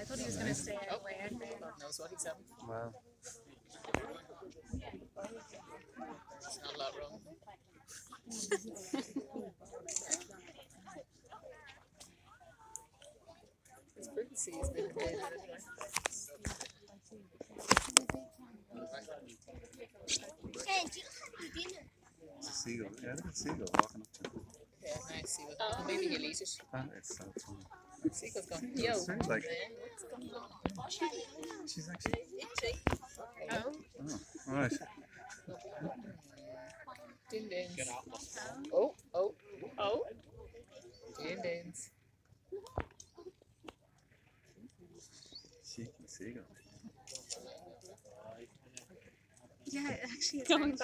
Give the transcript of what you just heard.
I thought he was gonna stay at land. God knows what he's having. Wow. There's not a lot wrong. it's good to see he's been invaded anyway. It's a seagull. Yeah, look at a seagull walking up to him. Yeah, nice seagull. Oh, maybe he'll eat it. Ah, it's so funny. Seagull's. Yo, It's like what's going on? she's actually. Oh, Oh, right. Din dins. Oh, oh, oh. Din dins. Cheeky seagull. yeah, it actually is. Going